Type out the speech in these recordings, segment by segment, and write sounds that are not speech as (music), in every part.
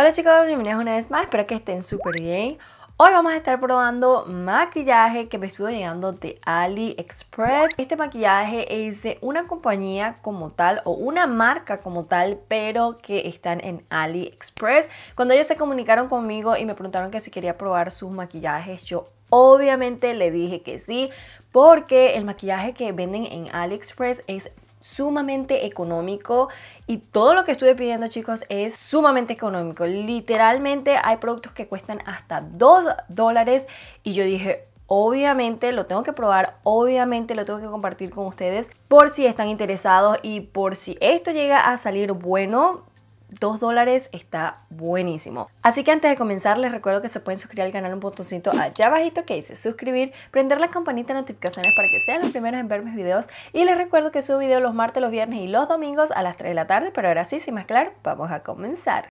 Hola chicos, bienvenidos una vez más, espero que estén súper bien. Hoy vamos a estar probando maquillaje que me estuvo llegando de AliExpress. Este maquillaje es de una compañía como tal o una marca como tal, pero que están en AliExpress. Cuando ellos se comunicaron conmigo y me preguntaron que si quería probar sus maquillajes, yo obviamente le dije que sí, porque el maquillaje que venden en AliExpress es sumamente económico y todo lo que estuve pidiendo chicos es sumamente económico. Literalmente hay productos que cuestan hasta 2 dólares y yo dije obviamente lo tengo que probar, obviamente lo tengo que compartir con ustedes por si están interesados y por si esto llega a salir bueno, 2 dólares está buenísimo. Así que antes de comenzar les recuerdo que se pueden suscribir al canal un botoncito allá abajito que dice suscribir, prender la campanita de notificaciones para que sean los primeros en ver mis videos y les recuerdo que subo videos los martes, los viernes y los domingos a las 3 de la tarde, pero ahora sí, sin más claro, vamos a comenzar.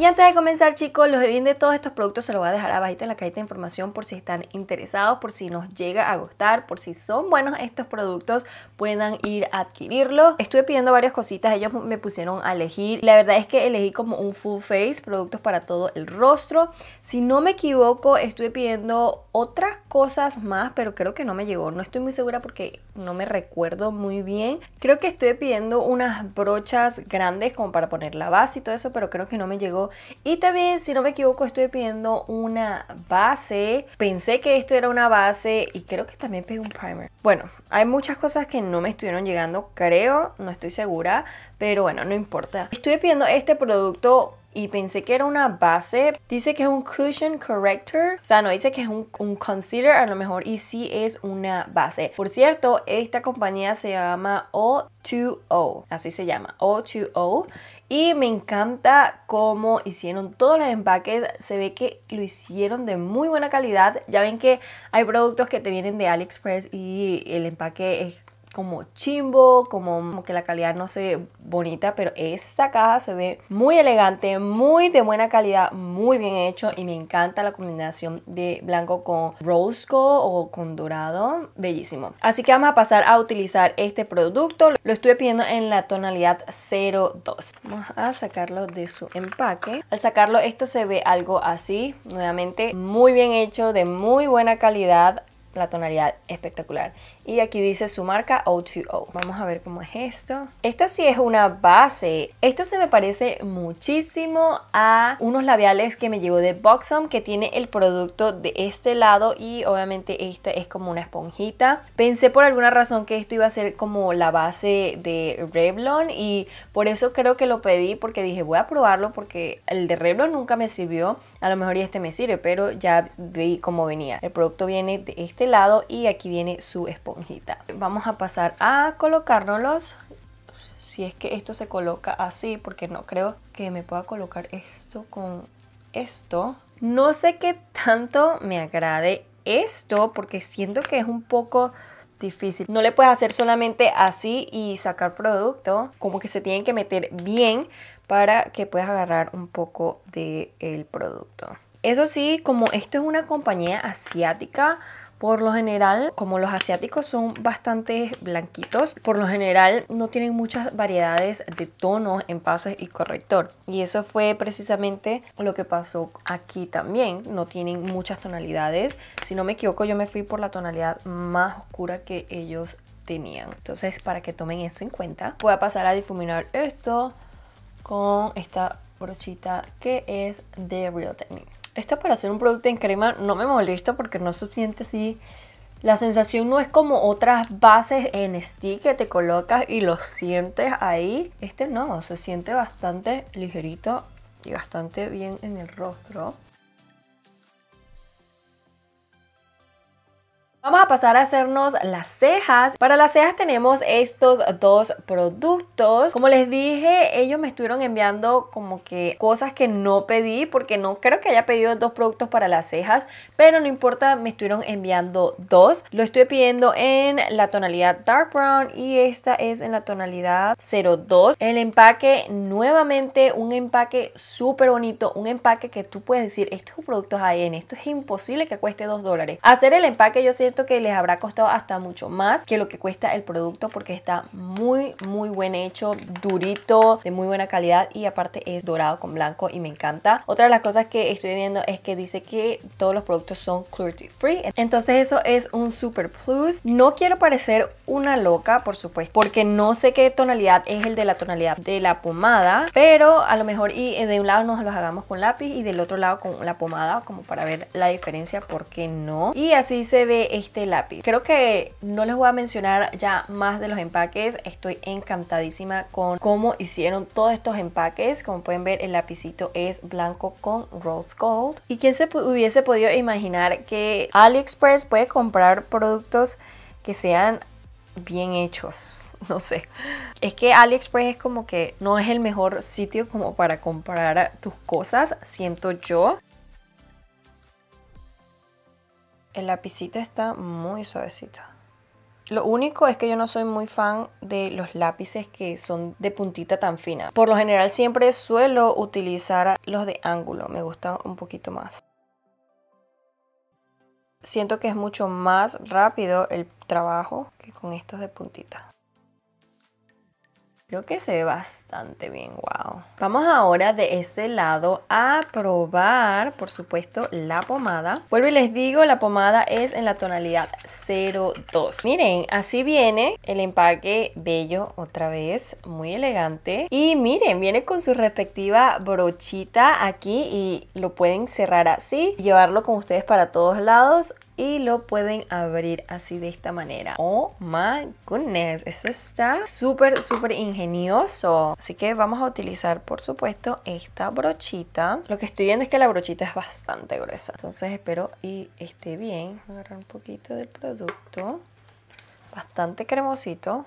Y antes de comenzar chicos, los link de todos estos productos se los voy a dejar abajito en la cajita de información por si están interesados, por si nos llega a gustar, por si son buenos estos productos, puedan ir a adquirirlos. Estuve pidiendo varias cositas, ellos me pusieron a elegir. La verdad es que elegí como un full face, productos para todo el rostro. Si no me equivoco, estuve pidiendo otras cosas más, pero creo que no me llegó. No estoy muy segura porque no me recuerdo muy bien. Creo que estoy pidiendo unas brochas grandes como para poner la base y todo eso, pero creo que no me llegó y también, si no me equivoco, estoy pidiendo una base. Pensé que esto era una base y creo que también pedí un primer. Bueno, hay muchas cosas que no me estuvieron llegando, creo, no estoy segura, pero bueno, no importa. Estoy pidiendo este producto y pensé que era una base. Dice que es un cushion corrector. O sea, no dice que es un, un, concealer a lo mejor y sí es una base. Por cierto, esta compañía se llama O2O. Así se llama, O2O. Y me encanta cómo hicieron todos los empaques. Se ve que lo hicieron de muy buena calidad. Ya ven que hay productos que te vienen de AliExpress y el empaque es como chimbo, como, que la calidad no se ve bonita, pero esta caja se ve muy elegante, muy de buena calidad, muy bien hecho y me encanta la combinación de blanco con rose gold o con dorado, bellísimo. Así que vamos a pasar a utilizar este producto, lo estoy pidiendo en la tonalidad 02. Vamos a sacarlo de su empaque. Al sacarlo esto se ve algo así, nuevamente muy bien hecho, de muy buena calidad, la tonalidad espectacular. Y aquí dice su marca O2O. Vamos a ver cómo es esto. Esto sí es una base. Esto se me parece muchísimo a unos labiales que me llevo de Boxom que tiene el producto de este lado y obviamente este es como una esponjita. Pensé por alguna razón que esto iba a ser como la base de Revlon y por eso creo que lo pedí porque dije voy a probarlo porque el de Revlon nunca me sirvió. A lo mejor y este me sirve, pero ya vi cómo venía. El producto viene de este lado y aquí viene su esponja Vamos a pasar a colocárnoslos. Si es que esto se coloca así, porque no creo que me pueda colocar esto con esto. No sé qué tanto me agrade esto, porque siento que es un poco difícil. No le puedes hacer solamente así y sacar producto. Como que se tienen que meter bien para que puedas agarrar un poco del el producto. Eso sí, como esto es una compañía asiática, por lo general, como los asiáticos son bastante blanquitos, por lo general no tienen muchas variedades de tonos, envases y corrector. Y eso fue precisamente lo que pasó aquí también. No tienen muchas tonalidades. Si no me equivoco, yo me fui por la tonalidad más oscura que ellos tenían. Entonces, para que tomen eso en cuenta, voy a pasar a difuminar esto con esta brochita que es de Real Technique. Esto para hacer un producto en crema no me molesta porque no se siente así. La sensación no es como otras bases en stick que te colocas y lo sientes ahí. Este no, se siente bastante ligerito y bastante bien en el rostro. Vamos a pasar a hacernos las cejas. Para las cejas tenemos estos dos productos. Como les dije, ellos me estuvieron enviando como que cosas que no pedí porque no creo que haya pedido dos productos para las cejas, pero no importa, me estuvieron enviando dos. Lo estoy pidiendo en la tonalidad dark brown y esta es en la tonalidad 02. El empaque, nuevamente un empaque súper bonito, un empaque que tú puedes decir, esto es un producto high-end, esto es imposible que cueste dos dólares. Hacer el empaque yo siento siento que les habrá costado hasta mucho más que lo que cuesta el producto porque está muy, muy buen hecho, durito, de muy buena calidad y aparte es dorado con blanco y me encanta. Otra de las cosas que estoy viendo es que dice que todos los productos son cruelty free. Entonces eso es un super plus. No quiero parecer una loca, por supuesto, porque no sé qué tonalidad es el de la tonalidad de la pomada, pero a lo mejor y de un lado nos los hagamos con lápiz y del otro lado con la pomada como para ver la diferencia, ¿por qué no? Y así se ve este lápiz. Creo que no les voy a mencionar ya más de los empaques. Estoy encantadísima con cómo hicieron todos estos empaques. Como pueden ver, el lapicito es blanco con rose gold. ¿Y quién se hubiese podido imaginar que AliExpress puede comprar productos que sean bien hechos? (laughs) no sé. Es que AliExpress es como que no es el mejor sitio como para comprar tus cosas, siento yo. El lapicito está muy suavecito. Lo único es que yo no soy muy fan de los lápices que son de puntita tan fina. Por lo general siempre suelo utilizar los de ángulo, me gusta un poquito más. Siento que es mucho más rápido el trabajo que con estos de puntita. Creo que se ve bastante bien, wow. Vamos ahora de este lado a probar, por supuesto, la pomada. Vuelvo y les digo, la pomada es en la tonalidad 02. Miren, así viene el empaque bello otra vez, muy elegante. Y miren, viene con su respectiva brochita aquí y lo pueden cerrar así, llevarlo con ustedes para todos lados y lo pueden abrir así de esta manera. Oh my goodness, eso está súper, súper ingenioso. Así que vamos a utilizar, por supuesto, esta brochita. Lo que estoy viendo es que la brochita es bastante gruesa. Entonces espero y esté bien. Agarrar un poquito del producto. Bastante cremosito.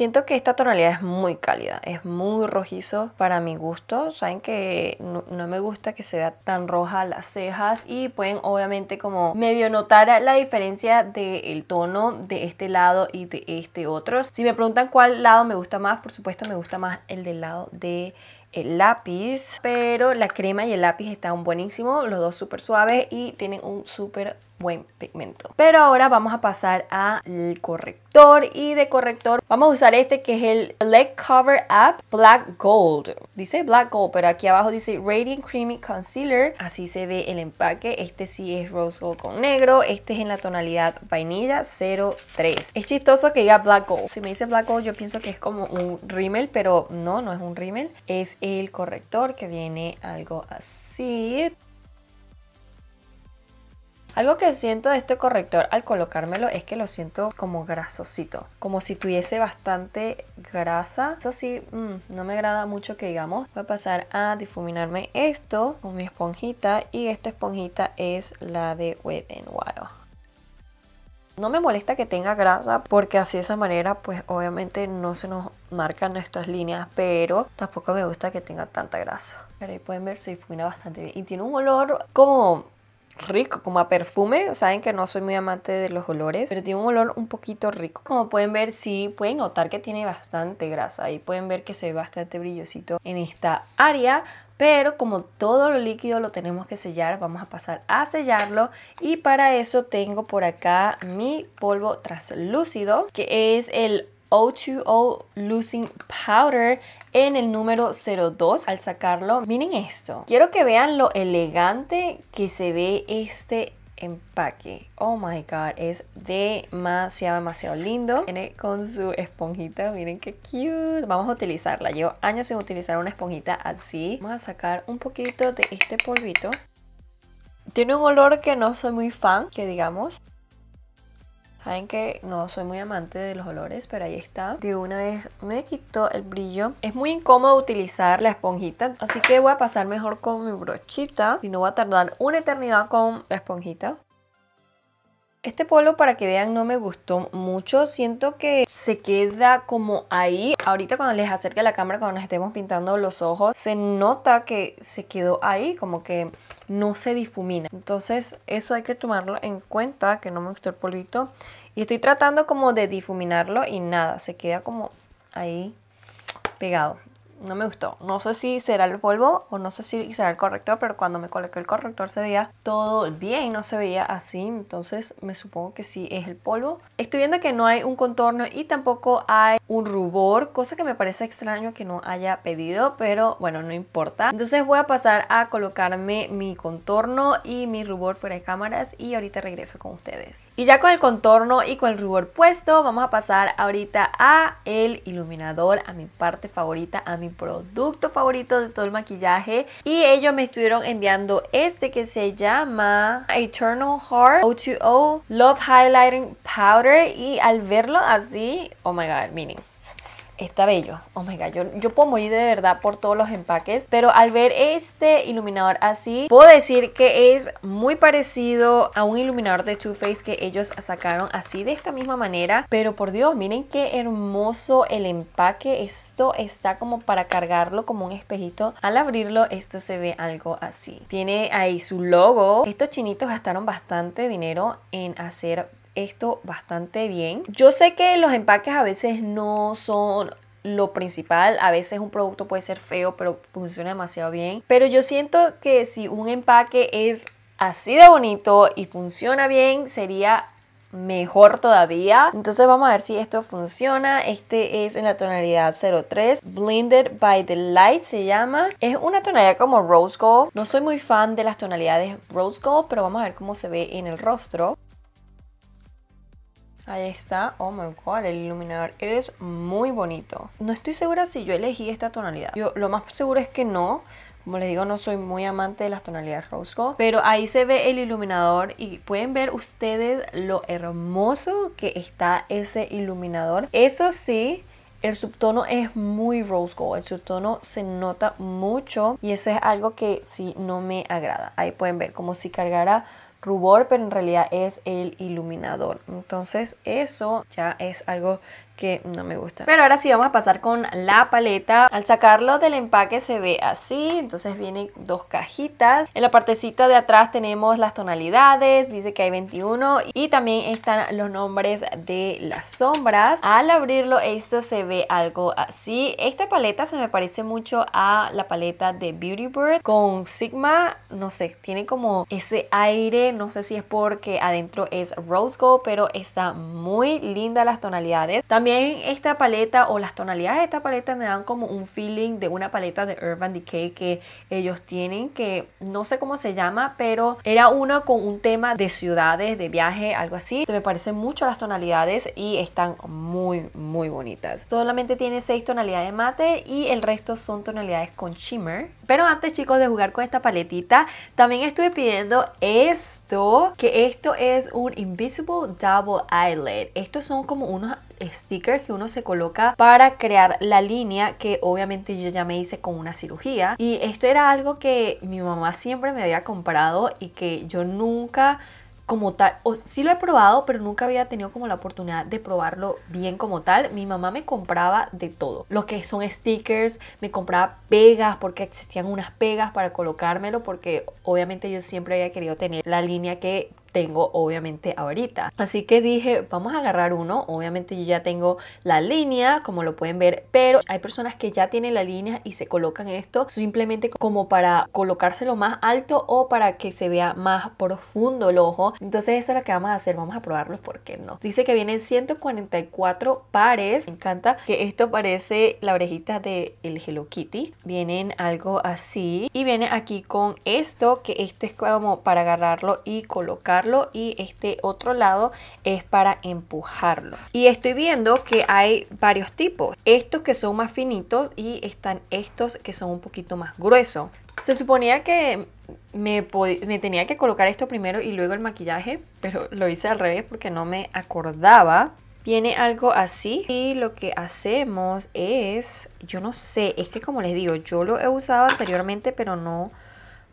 Siento que esta tonalidad es muy cálida, es muy rojizo para mi gusto. Saben que no, me gusta que se vea tan roja las cejas y pueden obviamente como medio notar la diferencia del tono de este lado y de este otro. Si me preguntan cuál lado me gusta más, por supuesto me gusta más el del lado de el lápiz, pero la crema y el lápiz están buenísimos, los dos súper suaves y tienen un súper buen pigmento. Pero ahora vamos a pasar al corrector y de corrector vamos a usar este que es el Leg Cover Up Black Gold. Dice Black Gold, pero aquí abajo dice Radiant Creamy Concealer. Así se ve el empaque. Este sí es Rose Gold con negro. Este es en la tonalidad vainilla 03. Es chistoso que diga Black Gold. Si me dice Black Gold yo pienso que es como un rímel, pero no, no es un rímel. Es el corrector que viene algo así. Algo que siento de este corrector al colocármelo es que lo siento como grasosito, como si tuviese bastante grasa. Eso sí, mm, no me agrada mucho que digamos. Voy a pasar a difuminarme esto con mi esponjita y esta esponjita es la de Wet n Wild. No me molesta que tenga grasa porque así de esa manera pues obviamente no se nos marcan nuestras líneas, pero tampoco me gusta que tenga tanta grasa. Pero ahí pueden ver se difumina bastante bien y tiene un olor como rico, como a perfume. Saben que no soy muy amante de los olores, pero tiene un olor un poquito rico. Como pueden ver, sí pueden notar que tiene bastante grasa. Y pueden ver que se ve bastante brillosito en esta área. Pero como todo lo líquido lo tenemos que sellar, vamos a pasar a sellarlo. Y para eso tengo por acá mi polvo translúcido, que es el O2O Losing Powder en el número 02 al sacarlo. Miren esto. Quiero que vean lo elegante que se ve este empaque. Oh my god, es demasiado, demasiado lindo. Viene con su esponjita, miren qué cute. Vamos a utilizarla. Llevo años sin utilizar una esponjita así. Vamos a sacar un poquito de este polvito. Tiene un olor que no soy muy fan, que digamos. Saben que no soy muy amante de los olores, pero ahí está. De una vez me quitó el brillo. Es muy incómodo utilizar la esponjita, así que voy a pasar mejor con mi brochita. Y no voy a tardar una eternidad con la esponjita. Este polvo para que vean no me gustó mucho, siento que se queda como ahí. Ahorita cuando les acerque la cámara, cuando nos estemos pintando los ojos, se nota que se quedó ahí, como que no se difumina. Entonces eso hay que tomarlo en cuenta, que no me gustó el polvito. Y estoy tratando como de difuminarlo y nada, se queda como ahí pegado. No me gustó. No sé si será el polvo o no sé si será el corrector, pero cuando me coloqué el corrector se veía todo bien, no se veía así, entonces me supongo que sí es el polvo. Estoy viendo que no hay un contorno y tampoco hay un rubor, cosa que me parece extraño que no haya pedido, pero bueno, no importa. Entonces voy a pasar a colocarme mi contorno y mi rubor fuera de cámaras y ahorita regreso con ustedes. Y ya con el contorno y con el rubor puesto, vamos a pasar ahorita a el iluminador, a mi parte favorita, a mi producto favorito de todo el maquillaje. Y ellos me estuvieron enviando este que se llama Eternal Heart O2O Love Highlighting Powder. Y al verlo así, oh my god, miren está bello. Oh my yo, yo puedo morir de verdad por todos los empaques. Pero al ver este iluminador así, puedo decir que es muy parecido a un iluminador de Too Faced que ellos sacaron así de esta misma manera. Pero por Dios, miren qué hermoso el empaque. Esto está como para cargarlo como un espejito. Al abrirlo, esto se ve algo así. Tiene ahí su logo. Estos chinitos gastaron bastante dinero en hacer esto bastante bien. Yo sé que los empaques a veces no son lo principal. A veces un producto puede ser feo, pero funciona demasiado bien. Pero yo siento que si un empaque es así de bonito y funciona bien, sería mejor todavía. Entonces vamos a ver si esto funciona. Este es en la tonalidad 03. Blended by the Light se llama. Es una tonalidad como Rose Gold. No soy muy fan de las tonalidades Rose Gold, pero vamos a ver cómo se ve en el rostro. Ahí está, oh my god, el iluminador es muy bonito. No estoy segura si yo elegí esta tonalidad. Yo lo más seguro es que no. Como les digo, no soy muy amante de las tonalidades rose gold. Pero ahí se ve el iluminador y pueden ver ustedes lo hermoso que está ese iluminador. Eso sí, el subtono es muy rose gold, el subtono se nota mucho y eso es algo que sí no me agrada. Ahí pueden ver como si cargara rubor, pero en realidad es el iluminador. Entonces eso ya es algo que no me gusta. Pero ahora sí vamos a pasar con la paleta. Al sacarlo del empaque se ve así, entonces vienen dos cajitas. En la partecita de atrás tenemos las tonalidades, dice que hay 21 y también están los nombres de las sombras. Al abrirlo esto se ve algo así. Esta paleta se me parece mucho a la paleta de Beauty Bird con Sigma, no sé, tiene como ese aire, no sé si es porque adentro es rose gold, pero está muy linda las tonalidades. Esta paleta o las tonalidades de esta paleta me dan como un feeling de una paleta de Urban Decay que ellos tienen, que no sé cómo se llama, pero era una con un tema de ciudades, de viaje, algo así. Se me parecen mucho las tonalidades y están muy, muy bonitas. Solamente tiene seis tonalidades mate y el resto son tonalidades con shimmer. Pero antes chicos de jugar con esta paletita, también estuve pidiendo esto, que esto es un Invisible Double Eyelid. Estos son como unos stickers que uno se coloca para crear la línea que obviamente yo ya me hice con una cirugía y esto era algo que mi mamá siempre me había comprado y que yo nunca como tal, o sí lo he probado, pero nunca había tenido como la oportunidad de probarlo bien como tal. Mi mamá me compraba de todo, lo que son stickers, me compraba pegas porque existían unas pegas para colocármelo porque obviamente yo siempre había querido tener la línea que tengo obviamente ahorita. Así que dije, vamos a agarrar uno. Obviamente yo ya tengo la línea, como lo pueden ver, pero hay personas que ya tienen la línea y se colocan esto simplemente como para colocárselo más alto o para que se vea más profundo el ojo. Entonces eso es lo que vamos a hacer, vamos a probarlos, ¿por qué no? Dice que vienen 144 pares. Me encanta que esto parece la orejita de el Hello Kitty. Vienen algo así y viene aquí con esto, que esto es como para agarrarlo y colocar y este otro lado es para empujarlo. Y estoy viendo que hay varios tipos. Estos que son más finitos y están estos que son un poquito más gruesos. Se suponía que me, tenía que colocar esto primero y luego el maquillaje, pero lo hice al revés porque no me acordaba. Viene algo así y lo que hacemos es, yo no sé, es que como les digo, yo lo he usado anteriormente pero no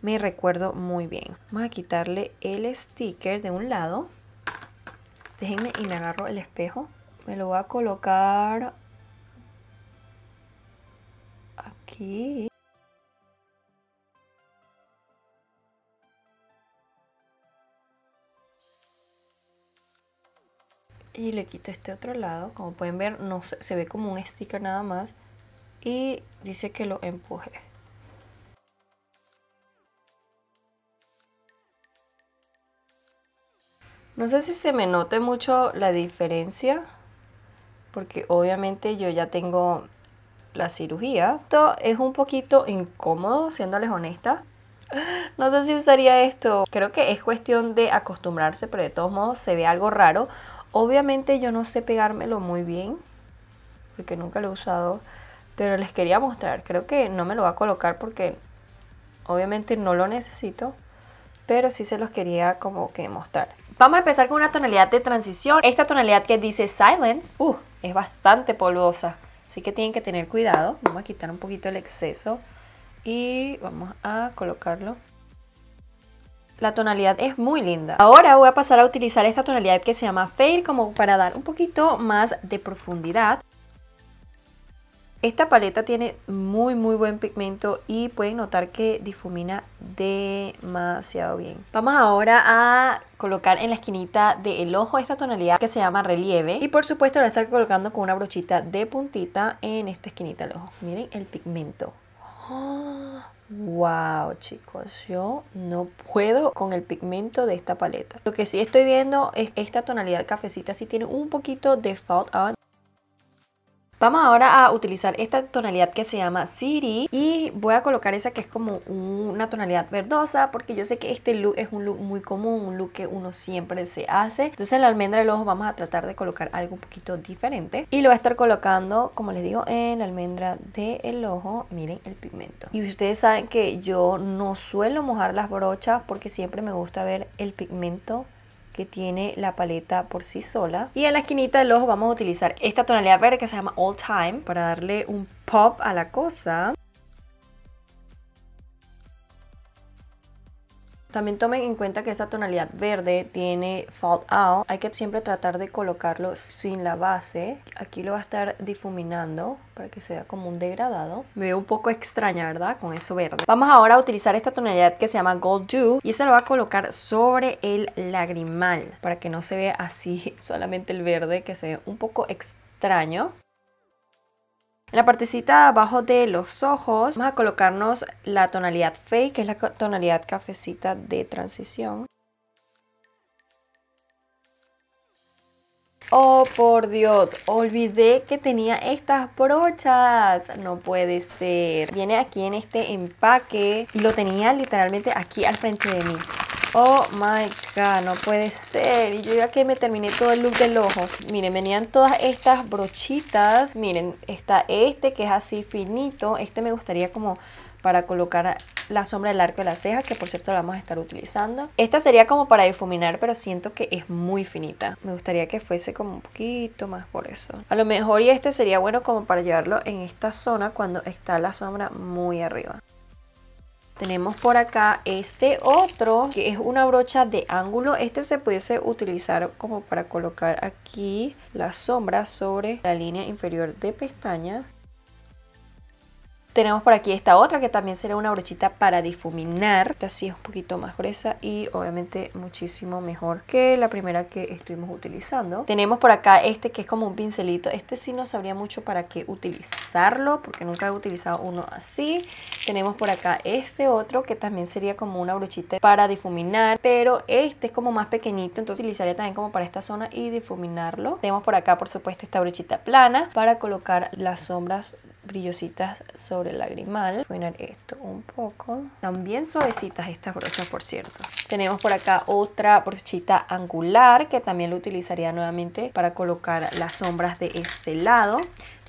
me recuerdo muy bien. Vamos a quitarle el sticker de un lado. Déjenme y me agarro el espejo. Me lo voy a colocar aquí. Y le quito este otro lado. Como pueden ver, no se, se ve como un sticker nada más. y dice que lo empuje. No sé si se me note mucho la diferencia, porque obviamente yo ya tengo la cirugía. Esto es un poquito incómodo, siéndoles honesta. No sé si usaría esto. Creo que es cuestión de acostumbrarse, pero de todos modos se ve algo raro. Obviamente yo no sé pegármelo muy bien, porque nunca lo he usado, pero les quería mostrar. Creo que no me lo va a colocar porque obviamente no lo necesito, pero sí se los quería como que mostrar. Vamos a empezar con una tonalidad de transición. Esta tonalidad que dice Silence, uh, es bastante polvosa, así que tienen que tener cuidado. Vamos a quitar un poquito el exceso y vamos a colocarlo. La tonalidad es muy linda. Ahora voy a pasar a utilizar esta tonalidad que se llama Fade como para dar un poquito más de profundidad. Esta paleta tiene muy muy buen pigmento y pueden notar que difumina demasiado bien. Vamos ahora a colocar en la esquinita del ojo esta tonalidad que se llama relieve y por supuesto la estar colocando con una brochita de puntita en esta esquinita del ojo. Miren el pigmento. Wow chicos, yo no puedo con el pigmento de esta paleta. Lo que sí estoy viendo es esta tonalidad cafecita, sí tiene un poquito de fault out Vamos ahora a utilizar esta tonalidad que se llama City y voy a colocar esa que es como una tonalidad verdosa porque yo sé que este look es un look muy común, un look que uno siempre se hace. Entonces en la almendra del ojo vamos a tratar de colocar algo un poquito diferente y lo voy a estar colocando, como les digo, en la almendra del ojo. Miren el pigmento. Y ustedes saben que yo no suelo mojar las brochas porque siempre me gusta ver el pigmento que tiene la paleta por sí sola. Y en la esquinita del ojo vamos a utilizar esta tonalidad verde que se llama All Time para darle un pop a la cosa. También tomen en cuenta que esa tonalidad verde tiene Fall Out. Hay que siempre tratar de colocarlo sin la base. Aquí lo va a estar difuminando para que se vea como un degradado. Me veo un poco extraña, ¿verdad? Con eso verde. Vamos ahora a utilizar esta tonalidad que se llama Gold Dew. Y esa lo va a colocar sobre el lagrimal. Para que no se vea así (laughs) solamente el verde, que se ve un poco extraño. En la partecita abajo de los ojos vamos a colocarnos la tonalidad Fake, que es la tonalidad cafecita de transición. Oh, por Dios, olvidé que tenía estas brochas. No puede ser. Viene aquí en este empaque y lo tenía literalmente aquí al frente de mí. Oh my god, no puede ser. Y yo ya que me terminé todo el look del ojo. Miren, venían todas estas brochitas. Miren, está este que es así finito. Este me gustaría como para colocar la sombra del arco de la ceja, que por cierto la vamos a estar utilizando. Esta sería como para difuminar, pero siento que es muy finita. Me gustaría que fuese como un poquito más por eso. A lo mejor y este sería bueno como para llevarlo en esta zona cuando está la sombra muy arriba. Tenemos por acá este otro que es una brocha de ángulo. Este se pudiese utilizar como para colocar aquí la sombra sobre la línea inferior de pestañas. Tenemos por aquí esta otra que también será una brochita para difuminar. Esta sí es un poquito más gruesa y obviamente muchísimo mejor que la primera que estuvimos utilizando. Tenemos por acá este que es como un pincelito. Este sí no sabría mucho para qué utilizarlo porque nunca he utilizado uno así. Tenemos por acá este otro que también sería como una brochita para difuminar. Pero este es como más pequeñito entonces utilizaría también como para esta zona y difuminarlo. Tenemos por acá por supuesto esta brochita plana para colocar las sombras brillositas sobre el lagrimal. Voy a esto un poco. También suavecitas estas brochas, por cierto. Tenemos por acá otra brochita angular que también lo utilizaría nuevamente para colocar las sombras de este lado.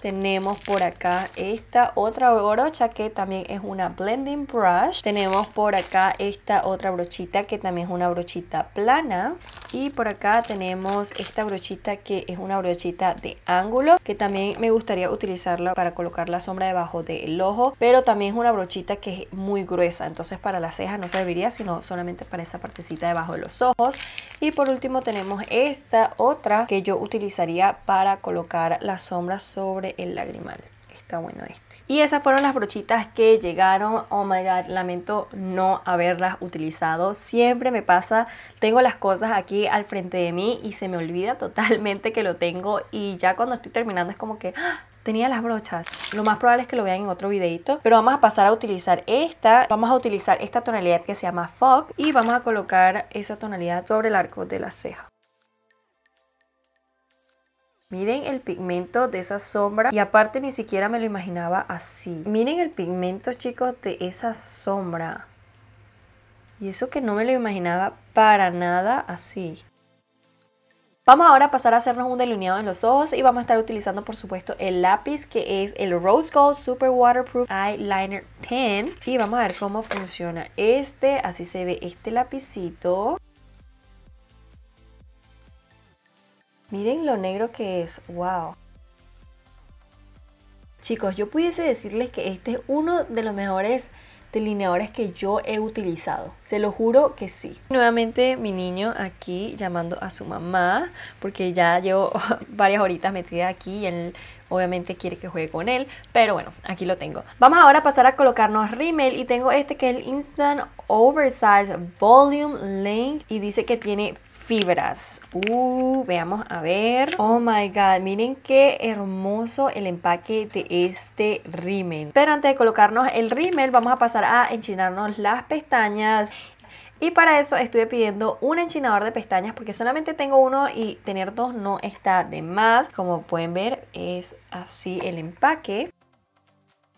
Tenemos por acá esta otra brocha que también es una blending brush. Tenemos por acá esta otra brochita que también es una brochita plana. Y por acá tenemos esta brochita que es una brochita de ángulo que también me gustaría utilizarla para colocar la sombra debajo del ojo. Pero también es una brochita que es muy gruesa, entonces para las cejas no serviría sino solamente para esa partecita debajo de los ojos. Y por último tenemos esta otra que yo utilizaría para colocar la sombra sobre el lagrimal. Está bueno este. Y esas fueron las brochitas que llegaron. Oh my god, lamento no haberlas utilizado. Siempre me pasa, tengo las cosas aquí al frente de mí y se me olvida totalmente que lo tengo. Y ya cuando estoy terminando es como que, ¡ah! Tenía las brochas. Lo más probable es que lo vean en otro videito. Pero vamos a pasar a utilizar esta. Vamos a utilizar esta tonalidad que se llama Fog. Y vamos a colocar esa tonalidad sobre el arco de la ceja. Miren el pigmento de esa sombra y aparte ni siquiera me lo imaginaba así. Miren el pigmento chicos de esa sombra. Y eso que no me lo imaginaba para nada así. Vamos ahora a pasar a hacernos un delineado en los ojos y vamos a estar utilizando por supuesto el lápiz que es el Rose Gold Super Waterproof Eyeliner Pen y vamos a ver cómo funciona este, así se ve este lapicito. Miren lo negro que es, wow. Chicos, yo pudiese decirles que este es uno de los mejores delineadores que yo he utilizado. Se lo juro que sí. Nuevamente mi niño aquí llamando a su mamá porque ya llevo (laughs) varias horitas metida aquí y él obviamente quiere que juegue con él, pero bueno, aquí lo tengo. Vamos ahora a pasar a colocarnos rímel y tengo este que es el Instant Oversize Volume Length y dice que tiene fibras. Uh, veamos a ver. Oh my god, miren qué hermoso el empaque de este rímel. Pero antes de colocarnos el rímel, vamos a pasar a enchinarnos las pestañas. Y para eso estuve pidiendo un enchinador de pestañas porque solamente tengo uno y tener dos no está de más. Como pueden ver es así el empaque.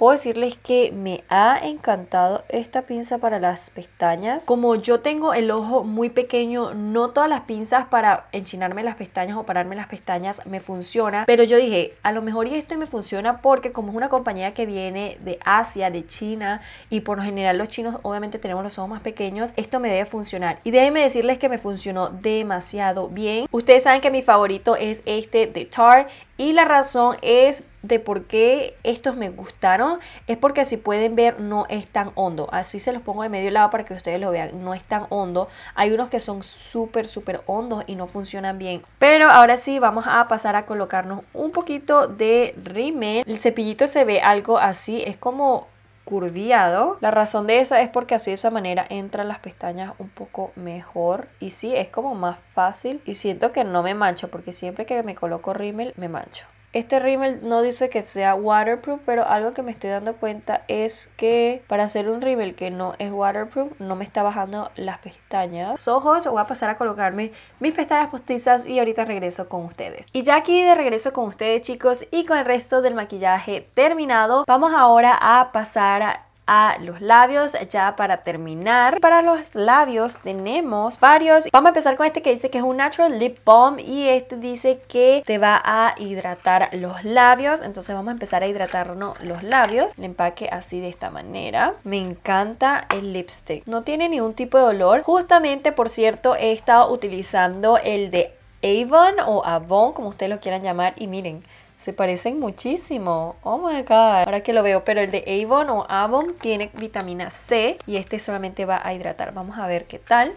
Puedo decirles que me ha encantado esta pinza para las pestañas. Como yo tengo el ojo muy pequeño, no todas las pinzas para enchinarme las pestañas o pararme las pestañas me funciona. Pero yo dije, a lo mejor y este me funciona porque como es una compañía que viene de Asia, de China, y por lo general los chinos obviamente tenemos los ojos más pequeños, esto me debe funcionar. Y déjenme decirles que me funcionó demasiado bien. Ustedes saben que mi favorito es este de Tarte y la razón es de por qué estos me gustaron es porque si pueden ver no es tan hondo. Así se los pongo de medio lado para que ustedes lo vean. No es tan hondo. Hay unos que son súper súper hondos y no funcionan bien. Pero ahora sí vamos a pasar a colocarnos un poquito de rímel. El cepillito se ve algo así. Es como curviado. La razón de esa es porque así de esa manera entran las pestañas un poco mejor. Y sí, es como más fácil. Y siento que no me mancho porque siempre que me coloco rímel me mancho. Este rímel no dice que sea waterproof, pero algo que me estoy dando cuenta es que para hacer un rímel que no es waterproof, no me está bajando las pestañas. Ojos, voy a pasar a colocarme mis pestañas postizas y ahorita regreso con ustedes. Y ya aquí de regreso con ustedes chicos y con el resto del maquillaje terminado, vamos ahora a pasar a a los labios ya para terminar. Para los labios tenemos varios. Vamos a empezar con este que dice que es un Natural Lip Balm y este dice que te va a hidratar los labios. Entonces vamos a empezar a hidratarnos los labios. El empaque así de esta manera. Me encanta el lipstick. No tiene ningún tipo de olor. Justamente, por cierto, he estado utilizando el de Avon o Avon, como ustedes lo quieran llamar. Y miren, se parecen muchísimo. Oh my god. Ahora que lo veo. Pero el de Avon o Avon tiene vitamina C. Y este solamente va a hidratar. Vamos a ver qué tal.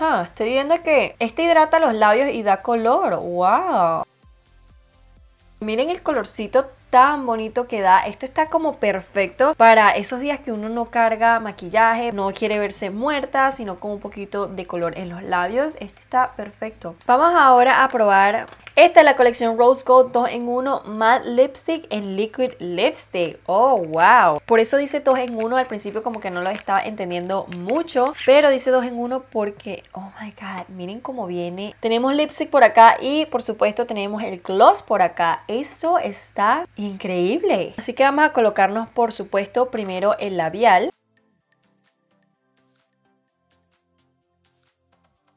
Ah, estoy viendo que este hidrata los labios y da color. ¡Wow! Miren el colorcito tan bonito que da. Esto está como perfecto para esos días que uno no carga maquillaje, no quiere verse muerta, sino con un poquito de color en los labios. Este está perfecto. Vamos ahora a probar esta es la colección Rose Gold 2 en 1 Matte Lipstick en Liquid Lipstick. Oh, wow. Por eso dice 2 en 1. Al principio como que no lo estaba entendiendo mucho. Pero dice 2 en 1 porque, oh my god, miren cómo viene. Tenemos lipstick por acá y por supuesto tenemos el gloss por acá. Eso está increíble. Así que vamos a colocarnos por supuesto primero el labial.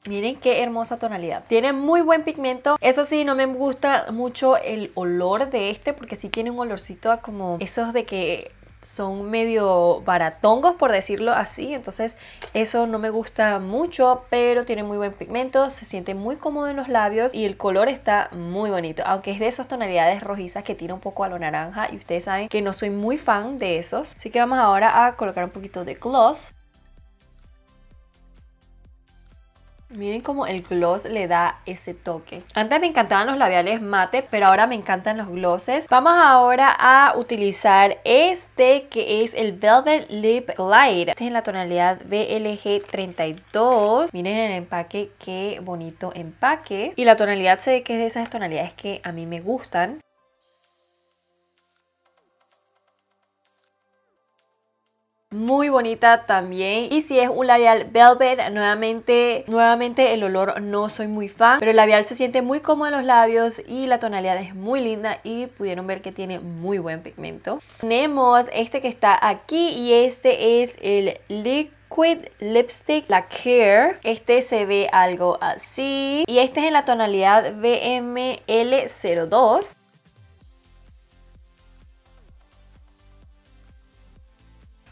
Miren qué hermosa tonalidad. Tiene muy buen pigmento. Eso sí, no me gusta mucho el olor de este porque sí tiene un olorcito a como esos de que son medio baratongos por decirlo así entonces eso no me gusta mucho pero tiene muy buen pigmento se siente muy cómodo en los labios y el color está muy bonito aunque es de esas tonalidades rojizas que tira un poco a lo naranja y ustedes saben que no soy muy fan de esos así que vamos ahora a colocar un poquito de gloss Miren cómo el gloss le da ese toque. Antes me encantaban los labiales mate, pero ahora me encantan los glosses. Vamos ahora a utilizar este que es el Velvet Lip Glide. Este es en la tonalidad BLG 32. Miren el empaque, qué bonito empaque. Y la tonalidad se ve que es de esas tonalidades que a mí me gustan. Muy bonita también y si es un labial velvet nuevamente nuevamente el olor no soy muy fan pero el labial se siente muy cómodo en los labios y la tonalidad es muy linda y pudieron ver que tiene muy buen pigmento tenemos este que está aquí y este es el Liquid Lipstick La Care. Este se ve algo así. Y este es en la tonalidad BML02.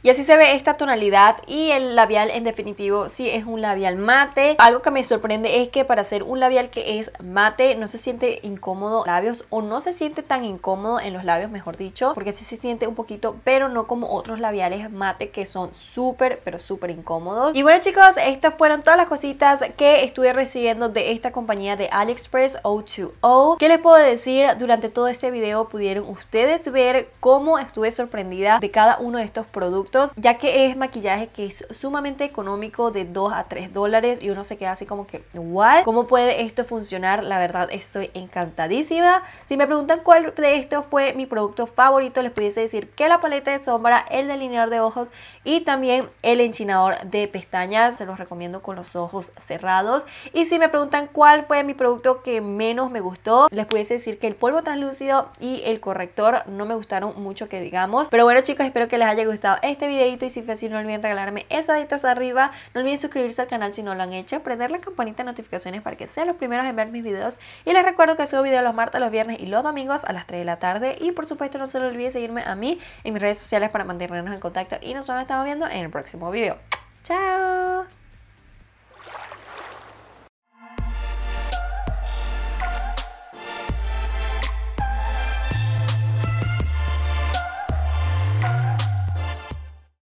Y así se ve esta tonalidad y el labial en definitivo sí es un labial mate. Algo que me sorprende es que para hacer un labial que es mate no se siente incómodo labios o no se siente tan incómodo en los labios mejor dicho porque sí se siente un poquito pero no como otros labiales mate que son súper pero súper incómodos. Y bueno chicos estas fueron todas las cositas que estuve recibiendo de esta compañía de AliExpress O2O. ¿Qué les puedo decir? Durante todo este video pudieron ustedes ver cómo estuve sorprendida de cada uno de estos productos ya que es maquillaje que es sumamente económico de 2 a 3 dólares y uno se queda así como que, ¿what? ¿Cómo puede esto funcionar? La verdad estoy encantadísima. Si me preguntan cuál de estos fue mi producto favorito, les pudiese decir que la paleta de sombra, el delineador de ojos y también el enchinador de pestañas. Se los recomiendo con los ojos cerrados. Y si me preguntan cuál fue mi producto que menos me gustó, les pudiese decir que el polvo translúcido y el corrector no me gustaron mucho que digamos. Pero bueno chicos, espero que les haya gustado este este y si fue así no olviden regalarme esos deditos arriba, no olviden suscribirse al canal si no lo han hecho, prender la campanita de notificaciones para que sean los primeros en ver mis videos y les recuerdo que subo videos los martes, los viernes y los domingos a las 3 de la tarde y por supuesto no se les olvide seguirme a mí en mis redes sociales para mantenernos en contacto y nos estamos viendo en el próximo video. ¡Chao!